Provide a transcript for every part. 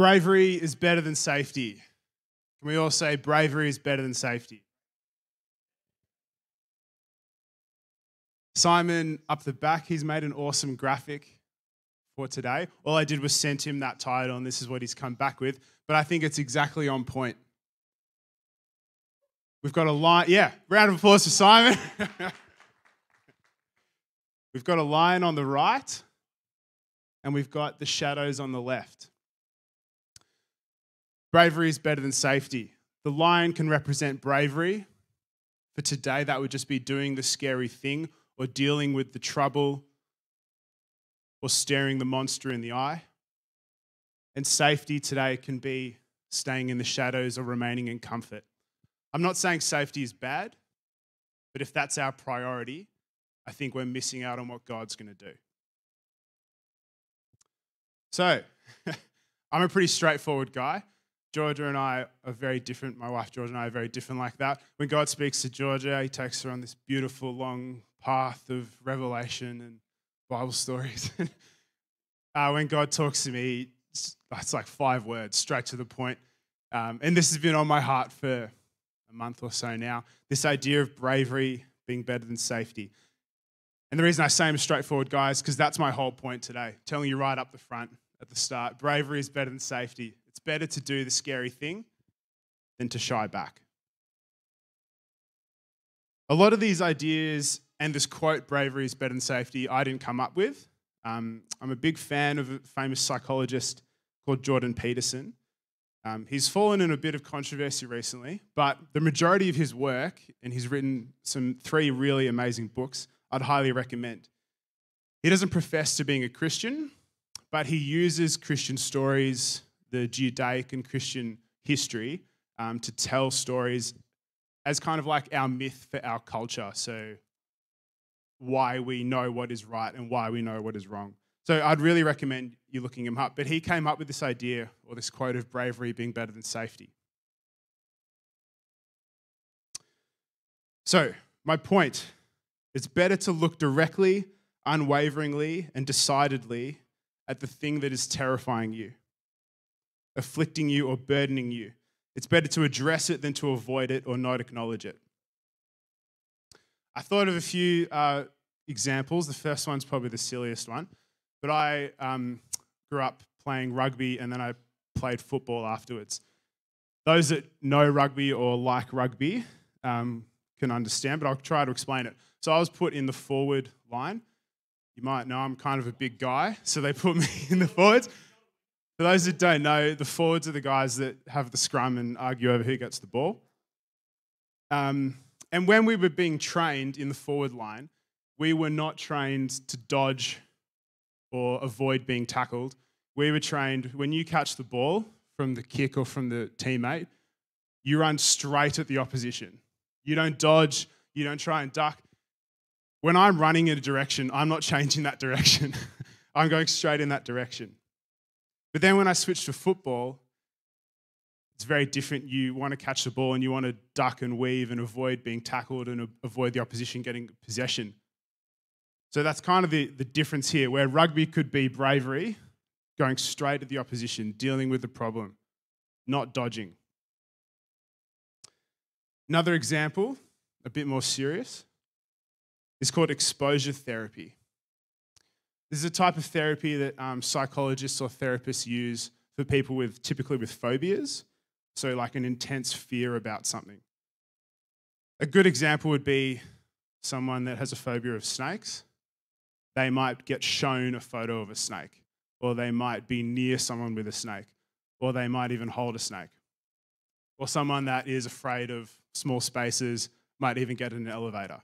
Bravery is better than safety. Can we all say bravery is better than safety? Simon up the back, he's made an awesome graphic for today. All I did was send him that title, and this is what he's come back with. But I think it's exactly on point. We've got a line, yeah, round of applause for Simon. we've got a lion on the right, and we've got the shadows on the left. Bravery is better than safety. The lion can represent bravery. For today, that would just be doing the scary thing or dealing with the trouble or staring the monster in the eye. And safety today can be staying in the shadows or remaining in comfort. I'm not saying safety is bad, but if that's our priority, I think we're missing out on what God's going to do. So, I'm a pretty straightforward guy. Georgia and I are very different. My wife Georgia and I are very different like that. When God speaks to Georgia, he takes her on this beautiful long path of revelation and Bible stories. uh, when God talks to me, it's, like five words, straight to the point. Um, and this has been on my heart for a month or so now this idea of bravery being better than safety. And the reason I say I'm straightforward, guys, because that's my whole point today, telling you right up the front at the start bravery is better than safety. It's better to do the scary thing than to shy back. A lot of these ideas and this quote, bravery is better than safety, I didn't come up with. Um, I'm a big fan of a famous psychologist called Jordan Peterson. Um, he's fallen in a bit of controversy recently, but the majority of his work, and he's written some three really amazing books, I'd highly recommend. He doesn't profess to being a Christian, but he uses Christian stories, the Judaic and Christian history, um, to tell stories as kind of like our myth for our culture. So, why we know what is right and why we know what is wrong. So, I'd really recommend you looking him up. But he came up with this idea or this quote of bravery being better than safety. So, my point it's better to look directly, unwaveringly, and decidedly at the thing that is terrifying you, afflicting you, or burdening you. It's better to address it than to avoid it or not acknowledge it. I thought of a few uh, examples. The first one's probably the silliest one, but I um, grew up playing rugby and then I played football afterwards. Those that know rugby or like rugby um, can understand, but I'll try to explain it. So I was put in the forward line. You might know I'm kind of a big guy, so they put me in the forwards. For those that don't know, the forwards are the guys that have the scrum and argue over who gets the ball. Um, and when we were being trained in the forward line, we were not trained to dodge or avoid being tackled. We were trained when you catch the ball from the kick or from the teammate, you run straight at the opposition. You don't dodge, you don't try and duck. When I'm running in a direction, I'm not changing that direction. I'm going straight in that direction. But then when I switch to football, it's very different. You want to catch the ball and you want to duck and weave and avoid being tackled and avoid the opposition getting possession. So that's kind of the, the difference here, where rugby could be bravery, going straight at the opposition, dealing with the problem, not dodging. Another example, a bit more serious, is called exposure therapy. This is a type of therapy that um, psychologists or therapists use for people with typically with phobias, so like an intense fear about something. A good example would be someone that has a phobia of snakes. They might get shown a photo of a snake, or they might be near someone with a snake, or they might even hold a snake. Or someone that is afraid of small spaces might even get in an elevator.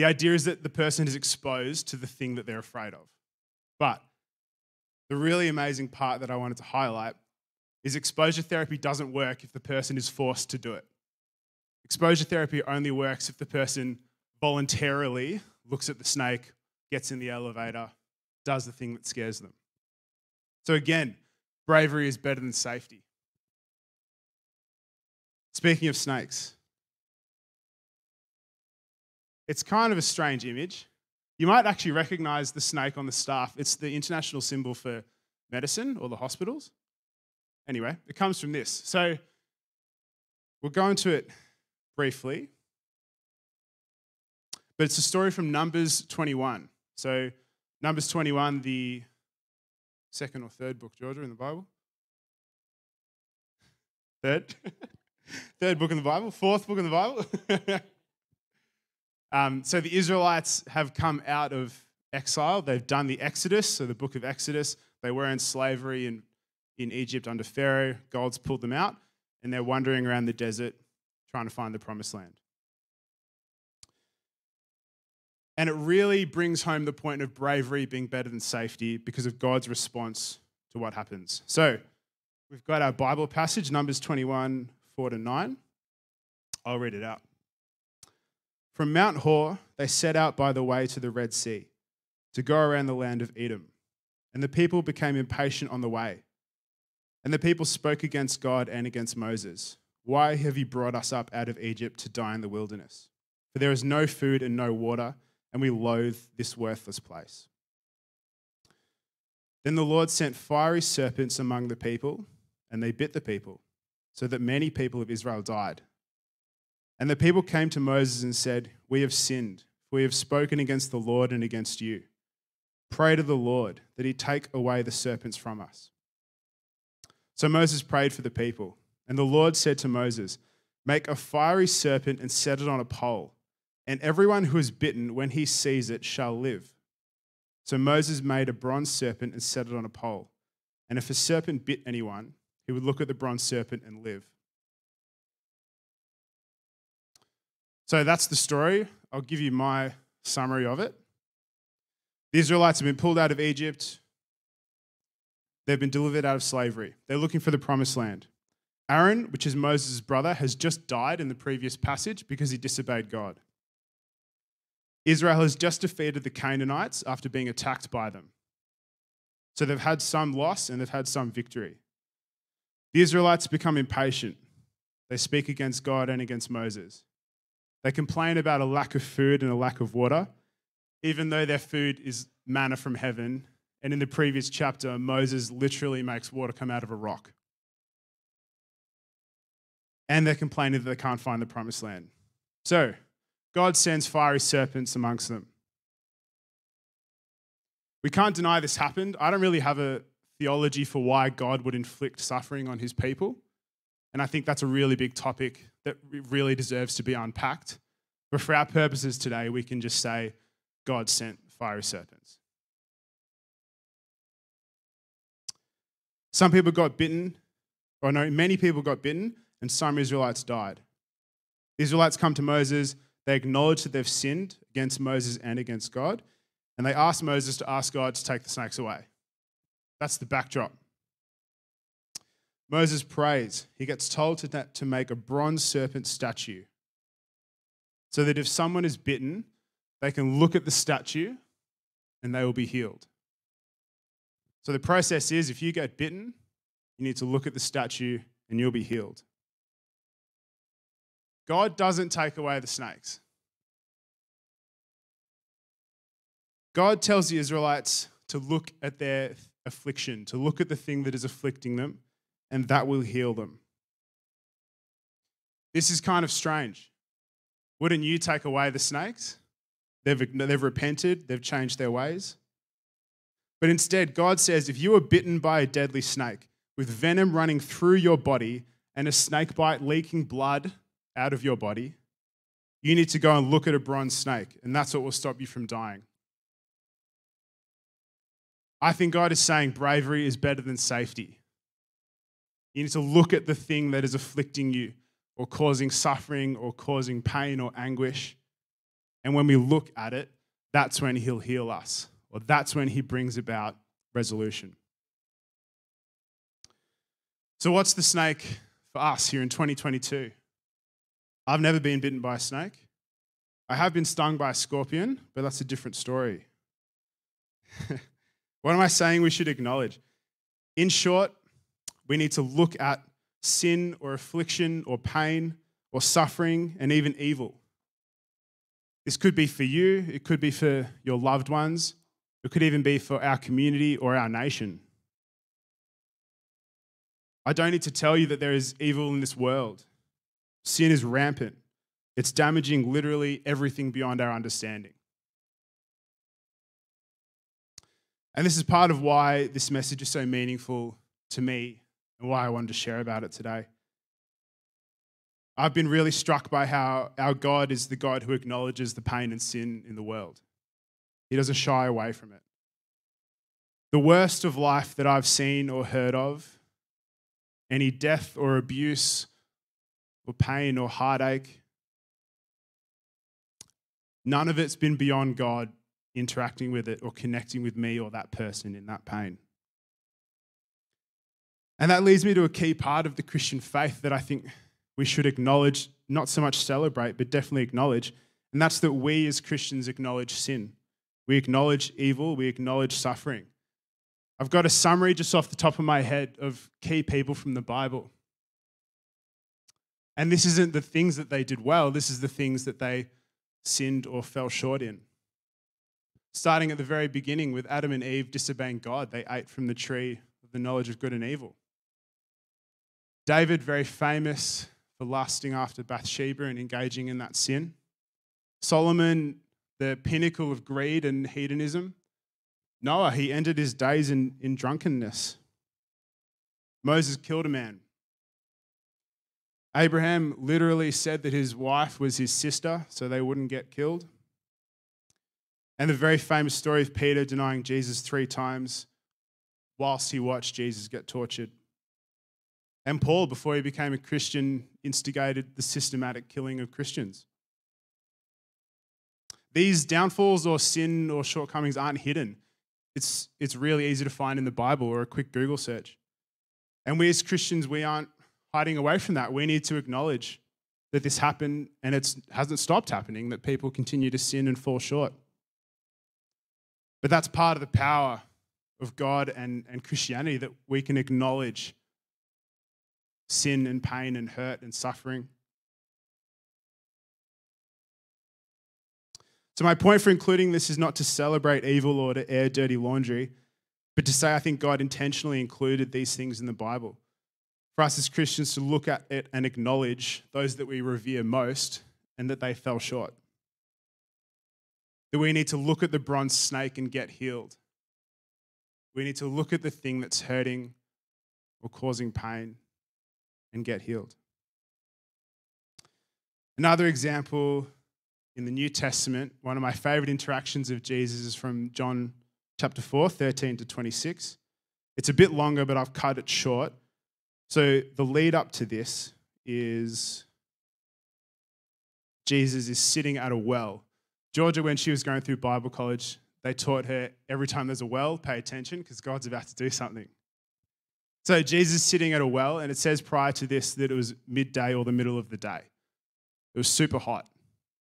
The idea is that the person is exposed to the thing that they're afraid of. But the really amazing part that I wanted to highlight is exposure therapy doesn't work if the person is forced to do it. Exposure therapy only works if the person voluntarily looks at the snake, gets in the elevator, does the thing that scares them. So, again, bravery is better than safety. Speaking of snakes, it's kind of a strange image. You might actually recognize the snake on the staff. It's the international symbol for medicine or the hospitals. Anyway, it comes from this. So we'll go into it briefly. But it's a story from Numbers 21. So, Numbers 21, the second or third book, Georgia, in the Bible? Third? third book in the Bible? Fourth book in the Bible? um, so, the Israelites have come out of exile. They've done the Exodus, so the book of Exodus. They were in slavery in, in Egypt under Pharaoh. God's pulled them out, and they're wandering around the desert trying to find the promised land. And it really brings home the point of bravery being better than safety because of God's response to what happens. So we've got our Bible passage, Numbers 21, 4 to 9. I'll read it out. From Mount Hor, they set out by the way to the Red Sea to go around the land of Edom. And the people became impatient on the way. And the people spoke against God and against Moses. Why have you brought us up out of Egypt to die in the wilderness? For there is no food and no water and we loathe this worthless place. Then the Lord sent fiery serpents among the people, and they bit the people, so that many people of Israel died. And the people came to Moses and said, We have sinned, we have spoken against the Lord and against you. Pray to the Lord that he take away the serpents from us. So Moses prayed for the people, and the Lord said to Moses, Make a fiery serpent and set it on a pole and everyone who is bitten, when he sees it, shall live. So Moses made a bronze serpent and set it on a pole. And if a serpent bit anyone, he would look at the bronze serpent and live. So that's the story. I'll give you my summary of it. The Israelites have been pulled out of Egypt. They've been delivered out of slavery. They're looking for the promised land. Aaron, which is Moses' brother, has just died in the previous passage because he disobeyed God. Israel has just defeated the Canaanites after being attacked by them. So they've had some loss and they've had some victory. The Israelites become impatient. They speak against God and against Moses. They complain about a lack of food and a lack of water, even though their food is manna from heaven. And in the previous chapter, Moses literally makes water come out of a rock. And they're complaining that they can't find the promised land. So, God sends fiery serpents amongst them. We can't deny this happened. I don't really have a theology for why God would inflict suffering on his people. And I think that's a really big topic that really deserves to be unpacked. But for our purposes today, we can just say God sent fiery serpents. Some people got bitten, or no, many people got bitten, and some Israelites died. The Israelites come to Moses they acknowledge that they've sinned against Moses and against God, and they ask Moses to ask God to take the snakes away. That's the backdrop. Moses prays. He gets told to, to make a bronze serpent statue so that if someone is bitten, they can look at the statue and they will be healed. So the process is if you get bitten, you need to look at the statue and you'll be healed. God doesn't take away the snakes. God tells the Israelites to look at their affliction, to look at the thing that is afflicting them, and that will heal them. This is kind of strange. Wouldn't you take away the snakes? They've, they've repented, they've changed their ways. But instead, God says if you are bitten by a deadly snake with venom running through your body and a snake bite leaking blood out of your body, you need to go and look at a bronze snake, and that's what will stop you from dying. I think God is saying bravery is better than safety. You need to look at the thing that is afflicting you, or causing suffering, or causing pain or anguish. And when we look at it, that's when He'll heal us, or that's when He brings about resolution. So, what's the snake for us here in 2022? I've never been bitten by a snake. I have been stung by a scorpion, but that's a different story. what am I saying we should acknowledge? In short, we need to look at sin or affliction or pain or suffering and even evil. This could be for you, it could be for your loved ones, it could even be for our community or our nation. I don't need to tell you that there is evil in this world. Sin is rampant, it's damaging literally everything beyond our understanding. And this is part of why this message is so meaningful to me and why I wanted to share about it today. I've been really struck by how our God is the God who acknowledges the pain and sin in the world. He doesn't shy away from it. The worst of life that I've seen or heard of, any death or abuse or pain or heartache, none of it's been beyond God interacting with it or connecting with me or that person in that pain. And that leads me to a key part of the Christian faith that I think we should acknowledge, not so much celebrate, but definitely acknowledge. And that's that we as Christians acknowledge sin. We acknowledge evil, we acknowledge suffering. I've got a summary just off the top of my head of key people from the Bible. And this isn't the things that they did well, this is the things that they sinned or fell short in. Starting at the very beginning with Adam and Eve disobeying God, they ate from the tree of the knowledge of good and evil. David, very famous for lusting after Bathsheba and engaging in that sin. Solomon, the pinnacle of greed and hedonism. Noah, he ended his days in, in drunkenness. Moses killed a man. Abraham literally said that his wife was his sister so they wouldn't get killed. And the very famous story of Peter denying Jesus three times whilst he watched Jesus get tortured. And Paul, before he became a Christian, instigated the systematic killing of Christians. These downfalls or sin or shortcomings aren't hidden. It's, it's really easy to find in the Bible or a quick Google search. And we as Christians, we aren't hiding away from that. We need to acknowledge that this happened and it hasn't stopped happening, that people continue to sin and fall short. But that's part of the power of God and, and Christianity that we can acknowledge sin and pain and hurt and suffering. So, my point for including this is not to celebrate evil or to air dirty laundry, but to say I think God intentionally included these things in the Bible. For us as Christians to look at it and acknowledge those that we revere most and that they fell short. That we need to look at the bronze snake and get healed. We need to look at the thing that's hurting or causing pain and get healed. Another example in the New Testament, one of my favorite interactions of Jesus is from John chapter 4, 13 to 26. It's a bit longer, but I've cut it short. So the lead up to this is Jesus is sitting at a well. Georgia, when she was going through Bible college, they taught her every time there's a well, pay attention because God's about to do something. So Jesus is sitting at a well, and it says prior to this that it was midday or the middle of the day. It was super hot.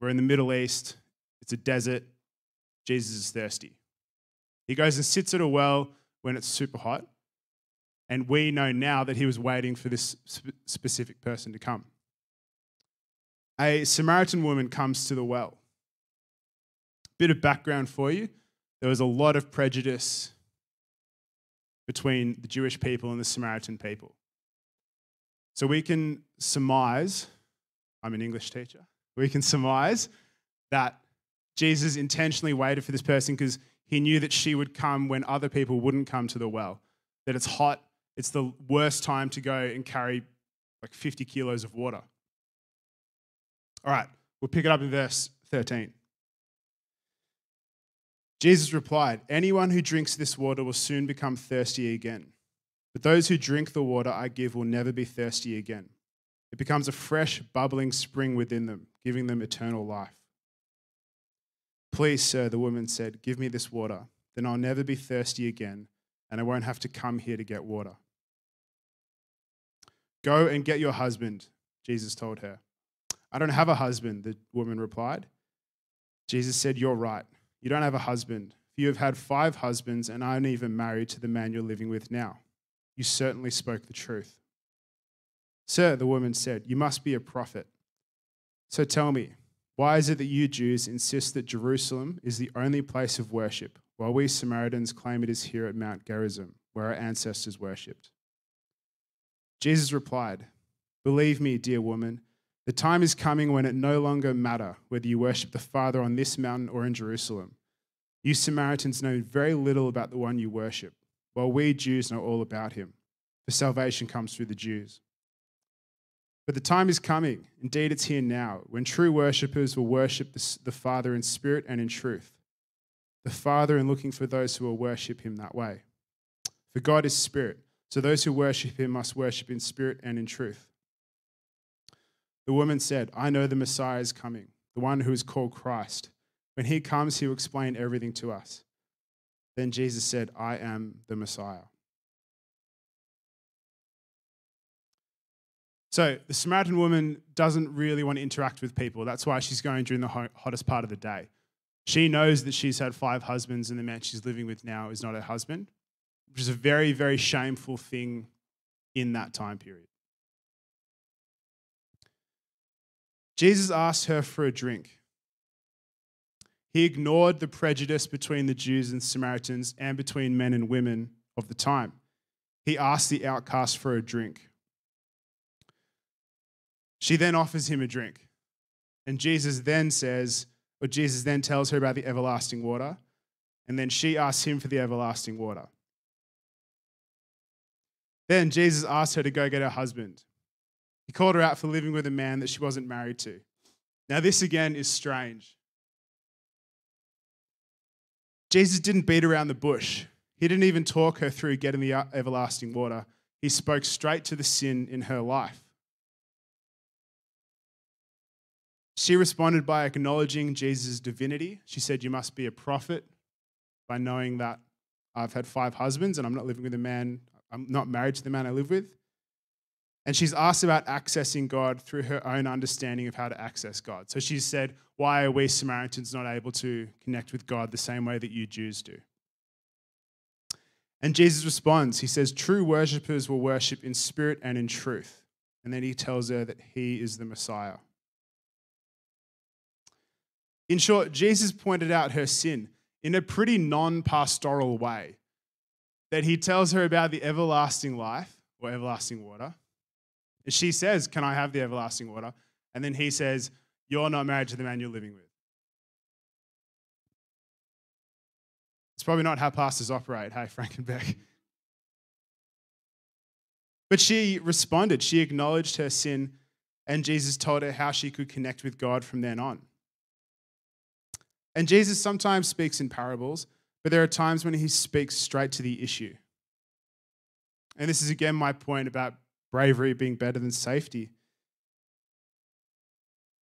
We're in the Middle East, it's a desert. Jesus is thirsty. He goes and sits at a well when it's super hot, and we know now that he was waiting for this specific person to come. A Samaritan woman comes to the well. Bit of background for you there was a lot of prejudice between the Jewish people and the Samaritan people. So we can surmise, I'm an English teacher, we can surmise that Jesus intentionally waited for this person because he knew that she would come when other people wouldn't come to the well. That it's hot, it's the worst time to go and carry like 50 kilos of water. All right, we'll pick it up in verse 13. Jesus replied, Anyone who drinks this water will soon become thirsty again. But those who drink the water I give will never be thirsty again. It becomes a fresh, bubbling spring within them, giving them eternal life. Please, sir, the woman said, Give me this water. Then I'll never be thirsty again, and I won't have to come here to get water. Go and get your husband, Jesus told her. I don't have a husband, the woman replied. Jesus said, You're right you don't have a husband. For you have had five husbands and aren't even married to the man you're living with now. You certainly spoke the truth. Sir, the woman said, You must be a prophet. So tell me, why is it that you Jews insist that Jerusalem is the only place of worship, while we Samaritans claim it is here at Mount Gerizim, where our ancestors worshipped? Jesus replied, Believe me, dear woman, the time is coming when it no longer matter whether you worship the Father on this mountain or in Jerusalem. You Samaritans know very little about the one you worship, while we Jews know all about him, for salvation comes through the Jews. But the time is coming, indeed it's here now, when true worshippers will worship the Father in spirit and in truth. The Father in looking for those who will worship him that way. For God is spirit, so those who worship him must worship in spirit and in truth. The woman said, I know the Messiah is coming, the one who is called Christ. When he comes, he will explain everything to us. Then Jesus said, I am the Messiah. So the Samaritan woman doesn't really want to interact with people. That's why she's going during the hottest part of the day. She knows that she's had five husbands and the man she's living with now is not her husband, which is a very, very shameful thing in that time period. Jesus asked her for a drink. He ignored the prejudice between the Jews and Samaritans and between men and women of the time. He asked the outcast for a drink. She then offers him a drink. And Jesus then says, or Jesus then tells her about the everlasting water. And then she asks him for the everlasting water. Then Jesus asked her to go get her husband. He called her out for living with a man that she wasn't married to. Now, this again is strange. Jesus didn't beat around the bush. He didn't even talk her through getting the everlasting water. He spoke straight to the sin in her life. She responded by acknowledging Jesus' divinity. She said, You must be a prophet by knowing that I've had five husbands and I'm not living with a man, I'm not married to the man I live with. And she's asked about accessing God through her own understanding of how to access God. So she said, Why are we Samaritans not able to connect with God the same way that you Jews do? And Jesus responds, He says, True worshippers will worship in spirit and in truth. And then he tells her that he is the Messiah. In short, Jesus pointed out her sin in a pretty non pastoral way. That he tells her about the everlasting life or everlasting water, she says, Can I have the everlasting water? And then he says, You're not married to the man you're living with. It's probably not how pastors operate, hey, Frankenbeck. But she responded. She acknowledged her sin, and Jesus told her how she could connect with God from then on. And Jesus sometimes speaks in parables, but there are times when he speaks straight to the issue. And this is again my point about bravery being better than safety.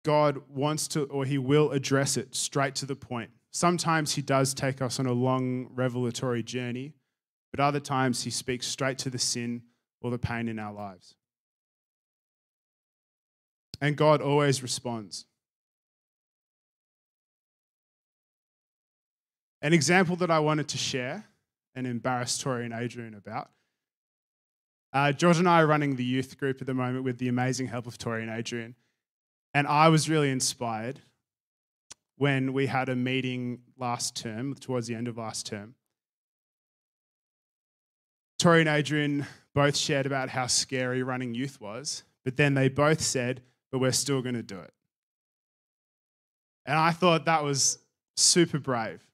God wants to, or He will address it straight to the point. Sometimes He does take us on a long revelatory journey, but other times He speaks straight to the sin or the pain in our lives. And God always responds. An example that I wanted to share and embarrass Tori and Adrian about uh, George and I are running the youth group at the moment with the amazing help of Tori and Adrian. And I was really inspired when we had a meeting last term, towards the end of last term. Tori and Adrian both shared about how scary running youth was, but then they both said, but we're still going to do it. And I thought that was super brave.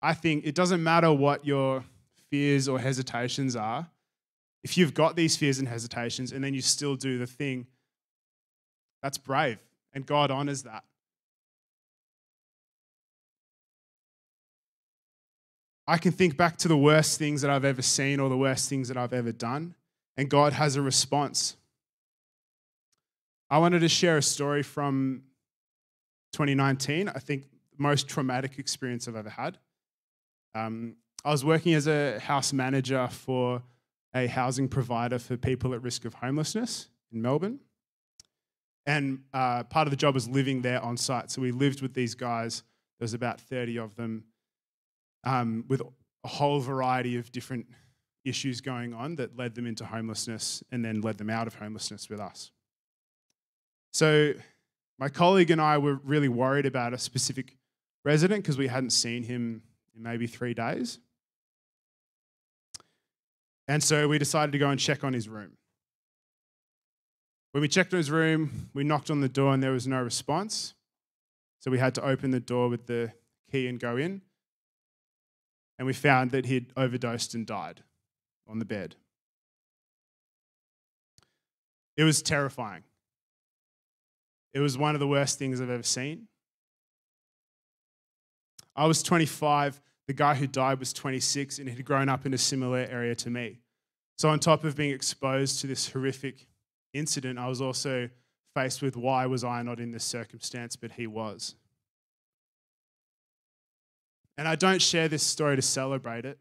I think it doesn't matter what your fears or hesitations are, if you've got these fears and hesitations and then you still do the thing, that's brave. And God honors that. I can think back to the worst things that I've ever seen or the worst things that I've ever done, and God has a response. I wanted to share a story from 2019. I think the most traumatic experience I've ever had. Um, I was working as a house manager for a housing provider for people at risk of homelessness in Melbourne. And uh, part of the job was living there on site. So we lived with these guys. There was about 30 of them um, with a whole variety of different issues going on that led them into homelessness and then led them out of homelessness with us. So my colleague and I were really worried about a specific resident because we hadn't seen him in maybe three days. And so we decided to go and check on his room. When we checked on his room, we knocked on the door and there was no response. So we had to open the door with the key and go in. And we found that he'd overdosed and died on the bed. It was terrifying. It was one of the worst things I've ever seen. I was 25. The guy who died was 26 and had grown up in a similar area to me. So, on top of being exposed to this horrific incident, I was also faced with why was I not in this circumstance, but he was. And I don't share this story to celebrate it,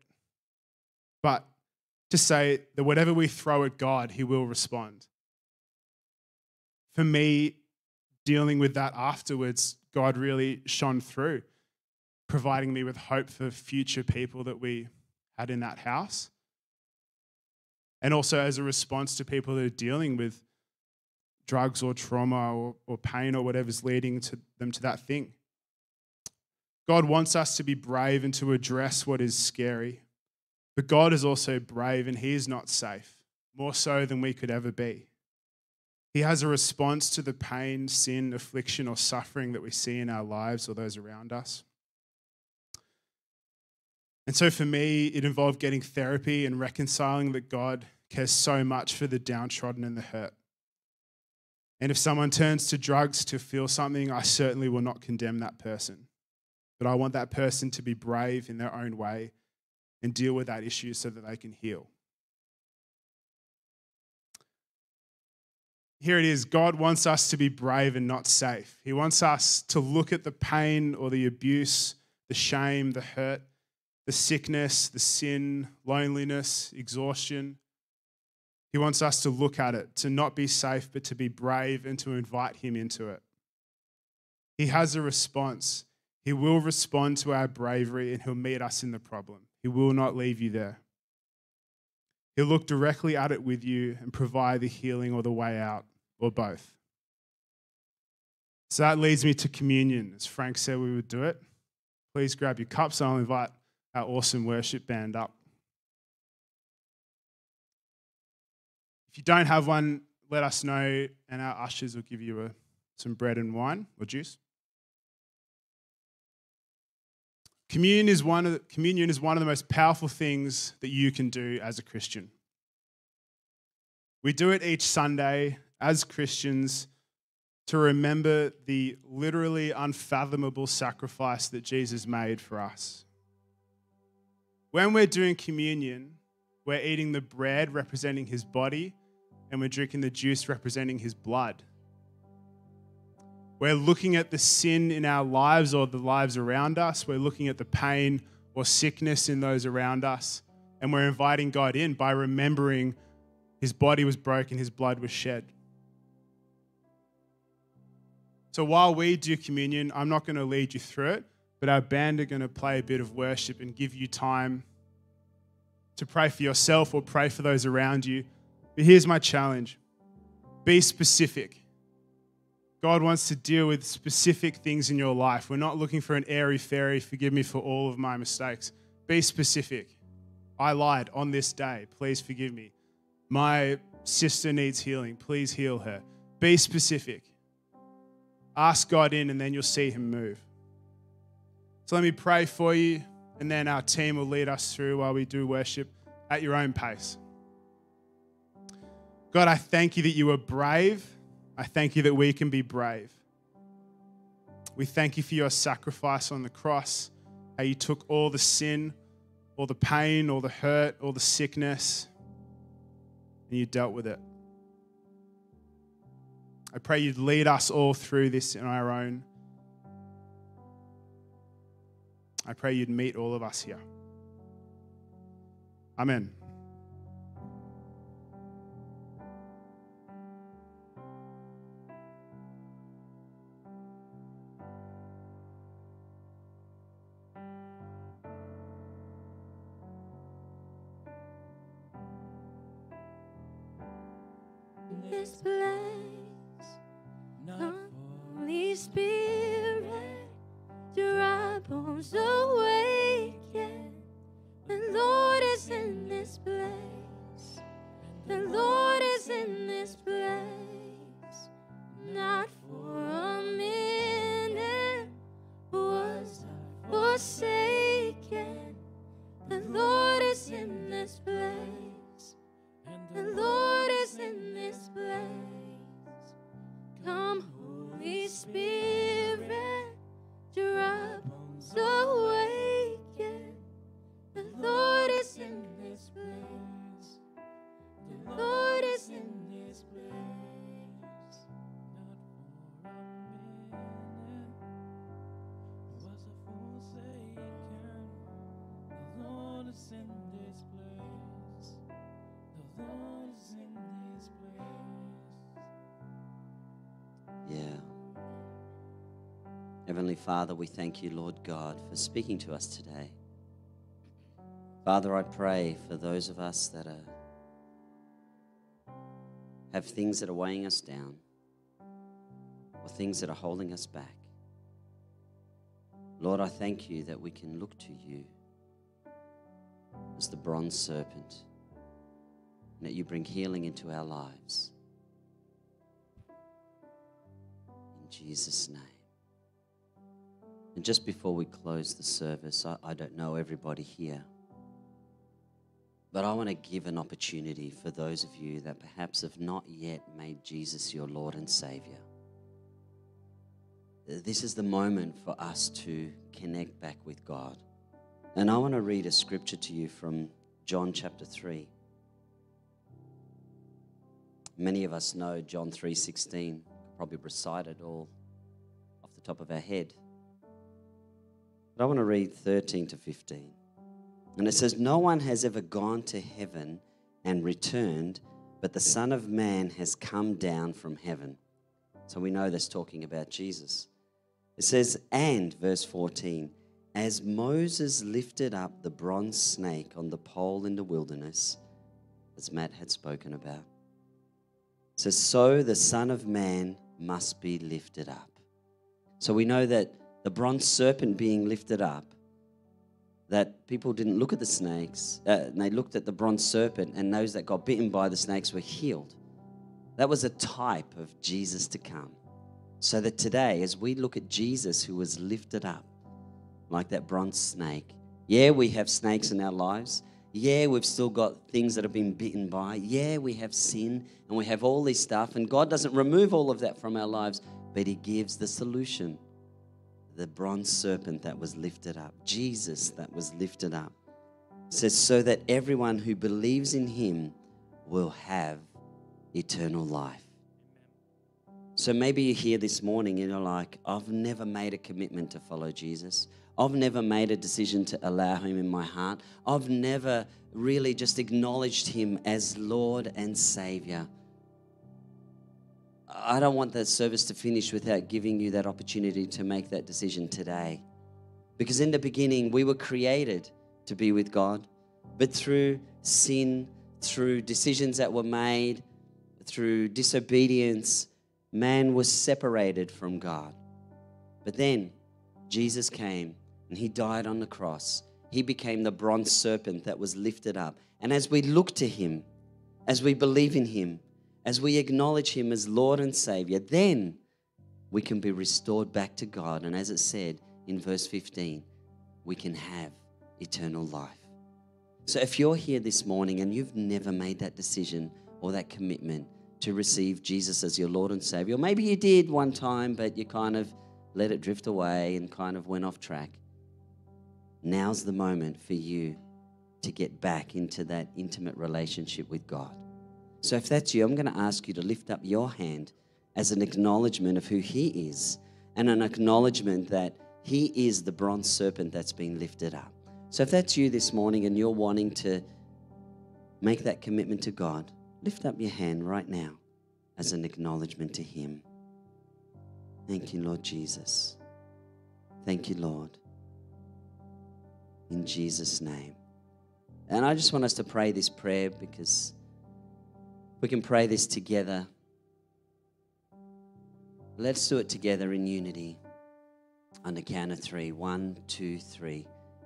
but to say that whatever we throw at God, he will respond. For me, dealing with that afterwards, God really shone through, providing me with hope for future people that we had in that house and also as a response to people that are dealing with drugs or trauma or, or pain or whatever's leading to them to that thing. God wants us to be brave and to address what is scary. But God is also brave and He is not safe, more so than we could ever be. He has a response to the pain, sin, affliction, or suffering that we see in our lives or those around us. And so for me, it involved getting therapy and reconciling that God cares so much for the downtrodden and the hurt. And if someone turns to drugs to feel something, I certainly will not condemn that person. But I want that person to be brave in their own way and deal with that issue so that they can heal. Here it is God wants us to be brave and not safe. He wants us to look at the pain or the abuse, the shame, the hurt, the sickness, the sin, loneliness, exhaustion. He wants us to look at it, to not be safe, but to be brave and to invite Him into it. He has a response. He will respond to our bravery and He'll meet us in the problem. He will not leave you there. He'll look directly at it with you and provide the healing or the way out, or both. So that leads me to communion. As Frank said, we would do it. Please grab your cups. I'll invite our awesome worship band up. If you don't have one, let us know, and our ushers will give you a, some bread and wine or juice. Communion is, one of the, communion is one of the most powerful things that you can do as a Christian. We do it each Sunday as Christians to remember the literally unfathomable sacrifice that Jesus made for us. When we're doing communion, we're eating the bread representing his body and we're drinking the juice representing his blood. We're looking at the sin in our lives or the lives around us. We're looking at the pain or sickness in those around us. And we're inviting God in by remembering his body was broken, his blood was shed. So while we do communion, I'm not going to lead you through it, but our band are going to play a bit of worship and give you time to pray for yourself or pray for those around you. But here's my challenge be specific. God wants to deal with specific things in your life. We're not looking for an airy fairy, forgive me for all of my mistakes. Be specific. I lied on this day. Please forgive me. My sister needs healing. Please heal her. Be specific. Ask God in, and then you'll see Him move. So let me pray for you, and then our team will lead us through while we do worship at your own pace. God, I thank you that you are brave. I thank you that we can be brave. We thank you for your sacrifice on the cross, how you took all the sin, all the pain, all the hurt, all the sickness, and you dealt with it. I pray you'd lead us all through this in our own. I pray you'd meet all of us here. Amen. Heavenly Father, we thank you, Lord God, for speaking to us today. Father, I pray for those of us that are, have things that are weighing us down or things that are holding us back. Lord, I thank you that we can look to you as the bronze serpent and that you bring healing into our lives. In Jesus' name. And just before we close the service, I, I don't know everybody here, but I want to give an opportunity for those of you that perhaps have not yet made Jesus your Lord and Savior. This is the moment for us to connect back with God. And I want to read a scripture to you from John chapter 3. Many of us know John 3:16, probably recite it all off the top of our head. But I want to read 13 to 15. And it says, No one has ever gone to heaven and returned, but the Son of Man has come down from heaven. So we know that's talking about Jesus. It says, And, verse 14, as Moses lifted up the bronze snake on the pole in the wilderness, as Matt had spoken about, it says, So the Son of Man must be lifted up. So we know that the bronze serpent being lifted up, that people didn't look at the snakes, uh, they looked at the bronze serpent, and those that got bitten by the snakes were healed. That was a type of Jesus to come. So that today, as we look at Jesus who was lifted up like that bronze snake, yeah, we have snakes in our lives. Yeah, we've still got things that have been bitten by. Yeah, we have sin and we have all this stuff. And God doesn't remove all of that from our lives, but He gives the solution the bronze serpent that was lifted up, Jesus that was lifted up. Says, so that everyone who believes in him will have eternal life. So maybe you're here this morning and you're like, I've never made a commitment to follow Jesus. I've never made a decision to allow him in my heart. I've never really just acknowledged him as Lord and Savior. I don't want that service to finish without giving you that opportunity to make that decision today. Because in the beginning, we were created to be with God, but through sin, through decisions that were made, through disobedience, man was separated from God. But then Jesus came and he died on the cross. He became the bronze serpent that was lifted up. And as we look to him, as we believe in him, as we acknowledge Him as Lord and Savior, then we can be restored back to God. And as it said in verse 15, we can have eternal life. So if you're here this morning and you've never made that decision or that commitment to receive Jesus as your Lord and Savior, maybe you did one time, but you kind of let it drift away and kind of went off track, now's the moment for you to get back into that intimate relationship with God. So if that's you, I'm going to ask you to lift up your hand as an acknowledgement of who He is and an acknowledgement that He is the bronze serpent that's been lifted up. So if that's you this morning and you're wanting to make that commitment to God, lift up your hand right now as an acknowledgement to Him. Thank you, Lord Jesus. Thank you, Lord. In Jesus' name. And I just want us to pray this prayer because we can pray this together. Let's do it together in unity on the count of three. One, two, three.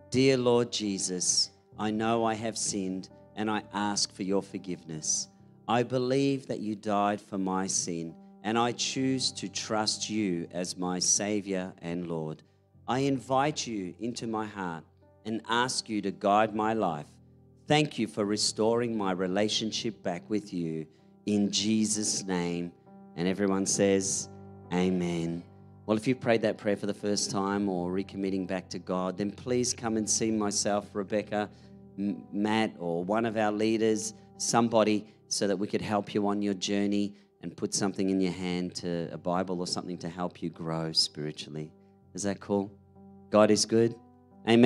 Dear Lord Jesus, I know I have sinned and I ask for your forgiveness. I believe that you died for my sin and I choose to trust you as my Savior and Lord. I invite you into my heart and ask you to guide my life Thank you for restoring my relationship back with you in Jesus' name. And everyone says, Amen. Well, if you prayed that prayer for the first time or recommitting back to God, then please come and see myself, Rebecca, Matt, or one of our leaders, somebody, so that we could help you on your journey and put something in your hand to a Bible or something to help you grow spiritually. Is that cool? God is good. Amen.